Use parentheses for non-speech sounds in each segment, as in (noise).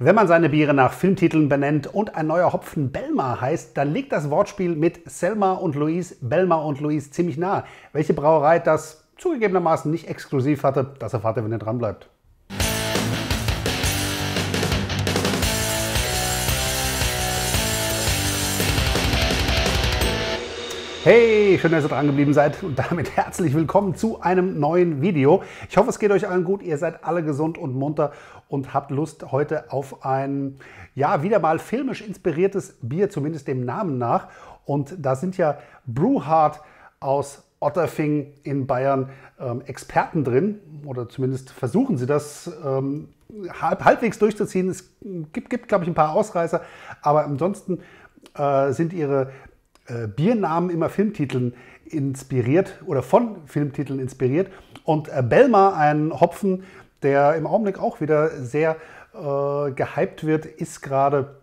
Wenn man seine Biere nach Filmtiteln benennt und ein neuer Hopfen Belmar heißt, dann liegt das Wortspiel mit Selma und Louise, Belmar und Louise ziemlich nah. Welche Brauerei das zugegebenermaßen nicht exklusiv hatte, das erfahrt ihr, wenn ihr dran bleibt. Hey, schön, dass ihr dran geblieben seid und damit herzlich willkommen zu einem neuen Video. Ich hoffe, es geht euch allen gut, ihr seid alle gesund und munter und habt Lust heute auf ein, ja, wieder mal filmisch inspiriertes Bier, zumindest dem Namen nach. Und da sind ja Brewhard aus Otterfing in Bayern ähm, Experten drin, oder zumindest versuchen sie das ähm, halb, halbwegs durchzuziehen. Es gibt, gibt glaube ich, ein paar Ausreißer, aber ansonsten äh, sind ihre äh, Biernamen immer Filmtiteln inspiriert oder von Filmtiteln inspiriert. Und äh, Belmar, ein Hopfen, der im Augenblick auch wieder sehr äh, gehypt wird, ist gerade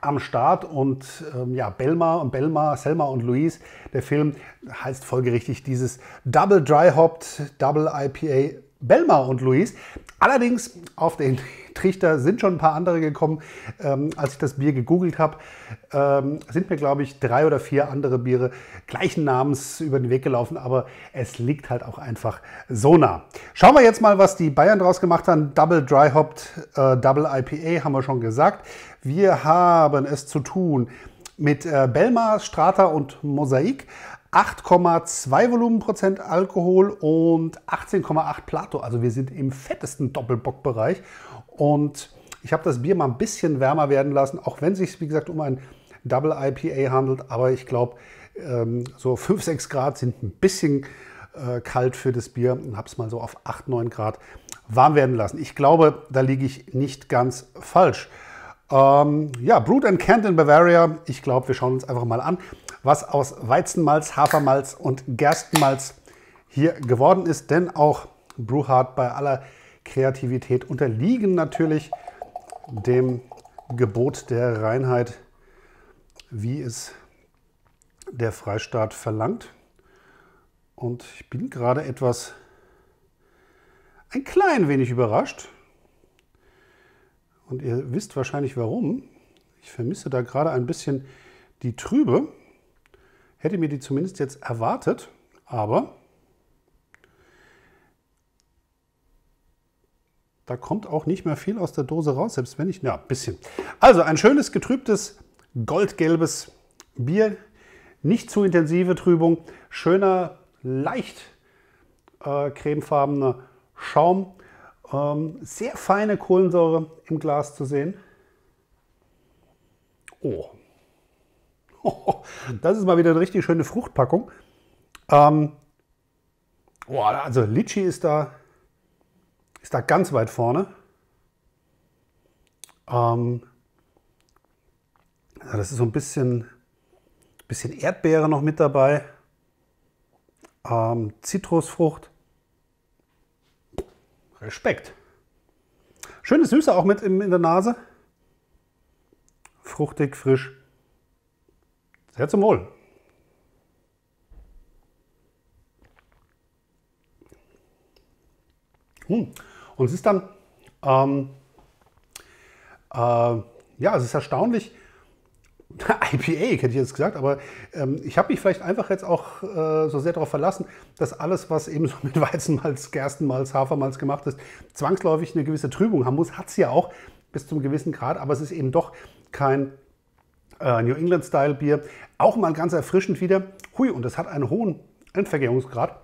am Start und ähm, ja, Belmar und Belmar, Selma und Louise, der Film heißt folgerichtig dieses Double Dry Hopped Double IPA Belmar und Louise. Allerdings auf den (laughs) Trichter sind schon ein paar andere gekommen. Ähm, als ich das Bier gegoogelt habe, ähm, sind mir, glaube ich, drei oder vier andere Biere gleichen Namens über den Weg gelaufen, aber es liegt halt auch einfach so nah. Schauen wir jetzt mal, was die Bayern draus gemacht haben. Double Dry Hopped, äh, Double IPA haben wir schon gesagt. Wir haben es zu tun mit äh, Belmar, Strata und Mosaik. 8,2 Volumenprozent Alkohol und 18,8 Plato. Also wir sind im fettesten Doppelbockbereich. Und ich habe das Bier mal ein bisschen wärmer werden lassen, auch wenn es sich, wie gesagt, um ein Double IPA handelt. Aber ich glaube, ähm, so 5, 6 Grad sind ein bisschen äh, kalt für das Bier und habe es mal so auf 8, 9 Grad warm werden lassen. Ich glaube, da liege ich nicht ganz falsch. Ähm, ja, Brewed and Canned in Bavaria. Ich glaube, wir schauen uns einfach mal an, was aus Weizenmalz, Hafermalz und Gerstenmalz hier geworden ist. Denn auch Brewhard bei aller Kreativität unterliegen natürlich dem Gebot der Reinheit, wie es der Freistaat verlangt. Und ich bin gerade etwas, ein klein wenig überrascht, und ihr wisst wahrscheinlich warum. Ich vermisse da gerade ein bisschen die Trübe. Hätte mir die zumindest jetzt erwartet, aber da kommt auch nicht mehr viel aus der Dose raus, selbst wenn ich, ja, ein bisschen. Also ein schönes getrübtes goldgelbes Bier, nicht zu intensive Trübung, schöner, leicht äh, cremefarbener Schaum. Ähm, sehr feine Kohlensäure im Glas zu sehen. Oh. (laughs) Das ist mal wieder eine richtig schöne Fruchtpackung. Ähm, oh, also Litchi ist da, ist da ganz weit vorne. Ähm, das ist so ein bisschen, bisschen Erdbeere noch mit dabei. Ähm, Zitrusfrucht. Respekt. Schöne Süße auch mit in, in der Nase. Fruchtig, frisch. Sehr zum Wohl. Hm. Und es ist dann, ähm, äh, ja, es ist erstaunlich, (laughs) IPA, hätte ich jetzt gesagt, aber ähm, ich habe mich vielleicht einfach jetzt auch äh, so sehr darauf verlassen, dass alles, was eben so (laughs) mit Weizenmalz, Gerstenmalz, Hafermalz gemacht ist, zwangsläufig eine gewisse Trübung haben muss. Hat es ja auch bis zum gewissen Grad, aber es ist eben doch kein äh, New England-Style-Bier. Auch mal ganz erfrischend wieder. Hui, und es hat einen hohen Endvergärungsgrad.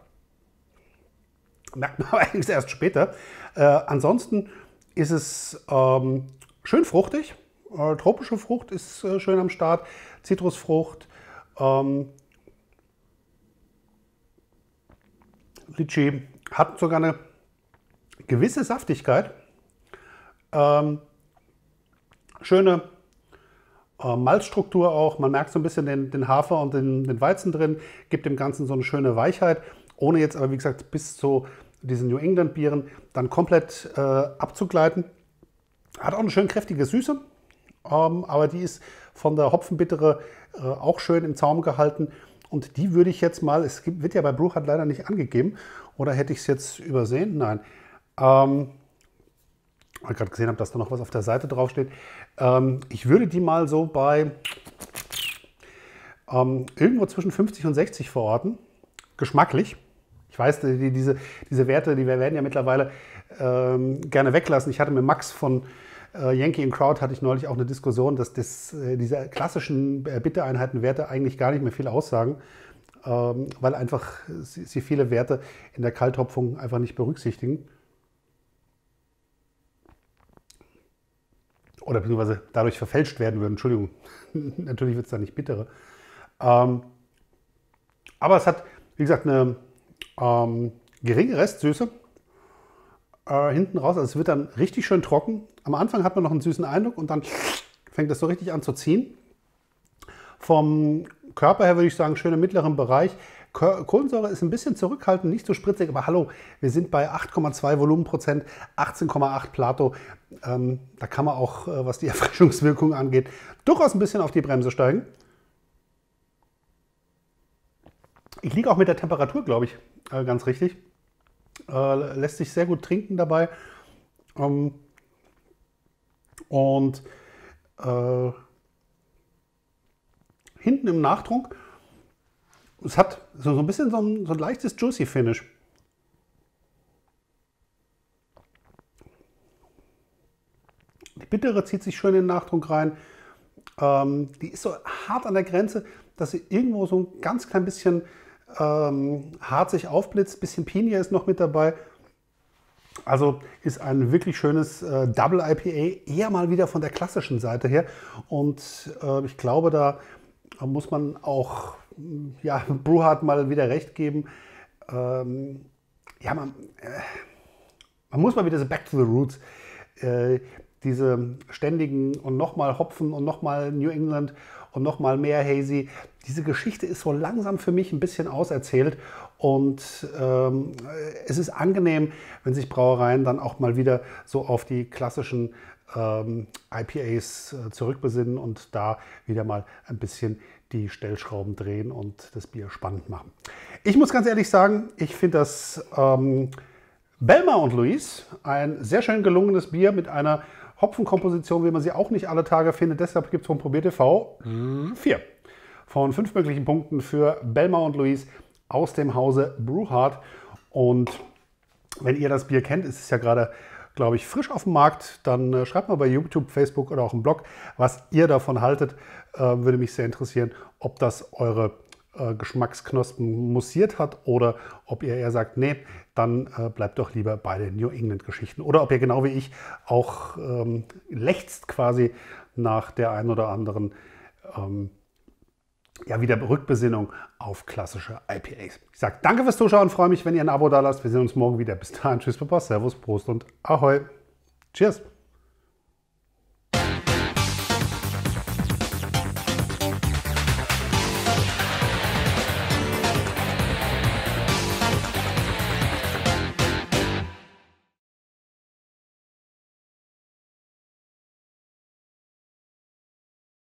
Merkt man (laughs) allerdings erst später. Äh, ansonsten ist es ähm, schön fruchtig äh, tropische Frucht ist äh, schön am Start, Zitrusfrucht, ähm, Litchi hat sogar eine gewisse Saftigkeit. Ähm, schöne äh, Malzstruktur auch. Man merkt so ein bisschen den, den Hafer und den, den, Weizen drin, gibt dem Ganzen so eine schöne Weichheit, ohne jetzt aber, wie gesagt, bis zu diesen New England Bieren dann komplett äh, abzugleiten. Hat auch eine schön kräftige Süße, ähm, aber die ist von der Hopfenbittere äh, auch schön im Zaum gehalten. Und die würde ich jetzt mal, es gibt, wird ja bei Bruchert leider nicht angegeben, oder hätte ich es jetzt übersehen? Nein. Ähm, weil ich gerade gesehen habe, dass da noch was auf der Seite draufsteht. Ähm, ich würde die mal so bei ähm, irgendwo zwischen 50 und 60 verorten. Geschmacklich. Ich weiß, die, diese, diese Werte, die werden ja mittlerweile ähm, gerne weglassen. Ich hatte mit Max von äh, Yankee and Crowd hatte ich neulich auch eine Diskussion, dass das, äh, diese klassischen äh, Bittereinheitenwerte eigentlich gar nicht mehr viel aussagen, ähm, weil einfach sie, sie viele Werte in der Kalthopfung einfach nicht berücksichtigen. Oder beziehungsweise dadurch verfälscht werden würden. Entschuldigung, (laughs) natürlich wird es da nicht bittere. Ähm, aber es hat, wie gesagt, eine ähm, geringe Restsüße äh, hinten raus. Also es wird dann richtig schön trocken. Am Anfang hat man noch einen süßen Eindruck und dann fängt es so richtig an zu ziehen. Vom Körper her würde ich sagen, schön im mittleren Bereich. Kohlensäure ist ein bisschen zurückhaltend, nicht so spritzig, aber hallo, wir sind bei 8,2 Volumenprozent, 18,8 Plato. Ähm, da kann man auch, äh, was die (laughs) Erfrischungswirkung angeht, durchaus ein bisschen auf die Bremse steigen. Ich liege auch mit der Temperatur, glaube ich, äh, ganz richtig. Äh, lässt sich sehr gut trinken dabei. Ähm, und äh, hinten im Nachtrunk, es hat so, ein bisschen so ein, so ein leichtes Juicy Finish. Die bittere zieht sich schön in den Nachtrunk rein. Ähm, die ist so hart an der Grenze, dass sie irgendwo so ein ganz klein bisschen ähm, hart sich aufblitzt. Bisschen Pinie ist noch mit dabei. Also ist ein wirklich schönes äh, Double IPA, eher mal wieder von der klassischen Seite her. Und äh, ich glaube, da muss man auch ja, Brewhard mal wieder recht geben. Ähm, ja, man, äh, man muss mal wieder so back to the roots. Äh, diese ständigen und nochmal Hopfen und nochmal New England und nochmal mehr Hazy. Diese Geschichte ist so langsam für mich ein bisschen auserzählt und ähm, es ist angenehm, wenn sich Brauereien dann auch mal wieder so auf die klassischen IPAs äh, zurückbesinnen und da wieder mal ein bisschen die Stellschrauben drehen und das Bier spannend machen. Ich muss ganz ehrlich sagen, ich finde das ähm, Belma und Luis ein sehr schön gelungenes Bier mit einer Hopfenkomposition, wie man sie auch nicht alle Tage findet. Deshalb gibt es vom Probier TV vier von fünf möglichen Punkten für Belma und Luis aus dem Hause Brewhard. Und wenn ihr das Bier kennt, ist es ja gerade, glaube ich, frisch auf dem Markt, dann äh, schreibt mal bei YouTube, Facebook oder auch im Blog, was ihr davon haltet. Äh, würde mich sehr interessieren, ob das eure äh, Geschmacksknospen mussiert hat oder ob ihr eher sagt, nee, dann äh, bleibt doch lieber bei den New England-Geschichten. Oder ob ihr genau wie ich auch ähm, lechzt quasi nach der einen oder anderen ähm, ja, wieder Rückbesinnung auf klassische IPAs. Ich sage danke fürs Zuschauen, freue mich, wenn ihr ein Abo da lasst. Wir sehen uns morgen wieder. Bis dahin, tschüss, Papa, Servus, Prost und Ahoi. Cheers.